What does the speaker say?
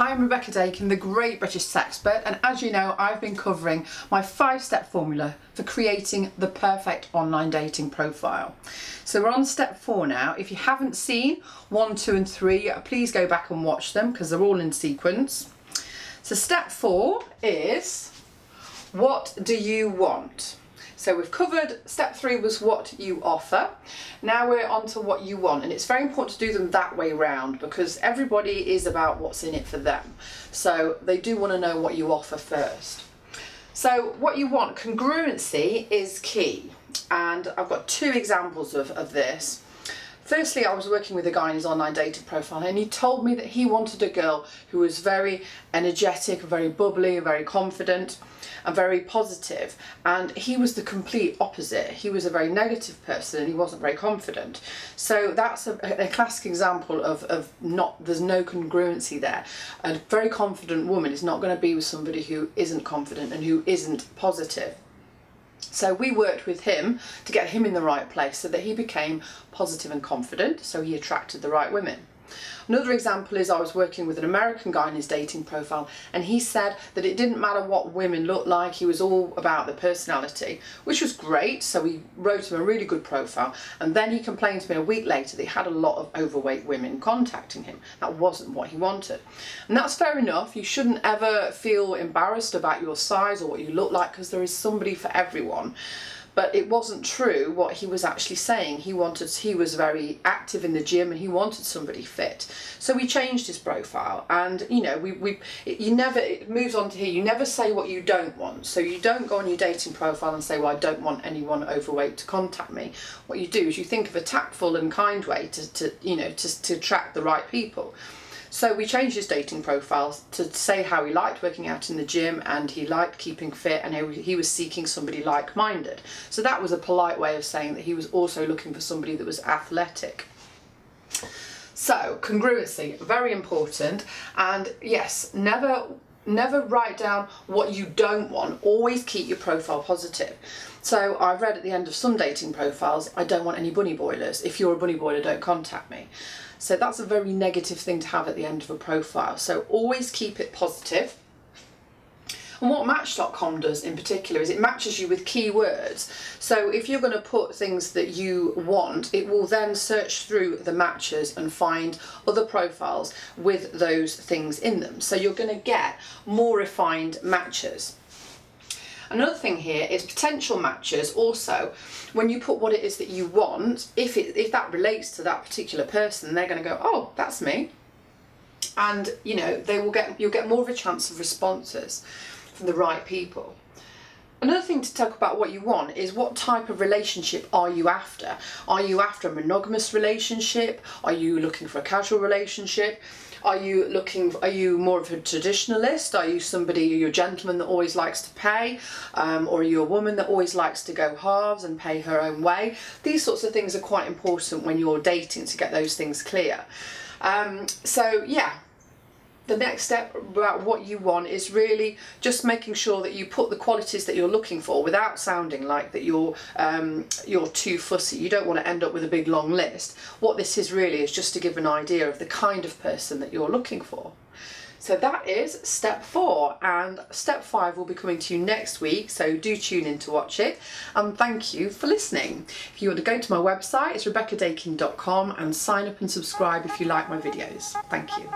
Hi, I'm Rebecca Dakin, the Great British Sexpert, and as you know, I've been covering my five step formula for creating the perfect online dating profile. So we're on step four now. If you haven't seen one, two, and three, please go back and watch them because they're all in sequence. So, step four is what do you want? So we've covered step three was what you offer. Now we're on to what you want and it's very important to do them that way round because everybody is about what's in it for them. So they do want to know what you offer first. So what you want, congruency is key and I've got two examples of, of this. Firstly, I was working with a guy in his online dating profile and he told me that he wanted a girl who was very energetic, very bubbly, very confident and very positive. and he was the complete opposite. He was a very negative person and he wasn't very confident. So that's a, a classic example of, of not, there's no congruency there. A very confident woman is not going to be with somebody who isn't confident and who isn't positive. So we worked with him to get him in the right place so that he became positive and confident, so he attracted the right women. Another example is I was working with an American guy in his dating profile and he said that it didn't matter what women looked like, he was all about the personality, which was great. So we wrote him a really good profile and then he complained to me a week later that he had a lot of overweight women contacting him. That wasn't what he wanted. And that's fair enough. You shouldn't ever feel embarrassed about your size or what you look like because there is somebody for everyone but it wasn't true what he was actually saying. He wanted, he was very active in the gym and he wanted somebody fit. So we changed his profile and you know, we, we you never, it moves on to here, you never say what you don't want. So you don't go on your dating profile and say, well, I don't want anyone overweight to contact me. What you do is you think of a tactful and kind way to, to you know, to, to attract the right people. So we changed his dating profile to say how he liked working out in the gym and he liked keeping fit and he was seeking somebody like-minded. So that was a polite way of saying that he was also looking for somebody that was athletic. So congruency, very important. And yes, never never write down what you don't want. Always keep your profile positive. So I've read at the end of some dating profiles, I don't want any bunny boilers. If you're a bunny boiler, don't contact me. So that's a very negative thing to have at the end of a profile. So always keep it positive. And what Match.com does in particular is it matches you with keywords. So if you're going to put things that you want, it will then search through the matches and find other profiles with those things in them. So you're going to get more refined matches. Another thing here is potential matches also. When you put what it is that you want, if, it, if that relates to that particular person, they're going to go, oh, that's me. And, you know, they will get, you'll get more of a chance of responses from the right people. Another thing to talk about what you want is what type of relationship are you after? Are you after a monogamous relationship? Are you looking for a casual relationship? Are you looking, are you more of a traditionalist? Are you somebody, you're you a gentleman that always likes to pay? Um, or are you a woman that always likes to go halves and pay her own way? These sorts of things are quite important when you're dating to get those things clear. Um, so yeah, the next step about what you want is really just making sure that you put the qualities that you're looking for without sounding like that you're um, you're too fussy. You don't want to end up with a big long list. What this is really is just to give an idea of the kind of person that you're looking for. So that is step four and step five will be coming to you next week so do tune in to watch it and thank you for listening. If you want to go to my website it's rebeccadakin.com and sign up and subscribe if you like my videos. Thank you.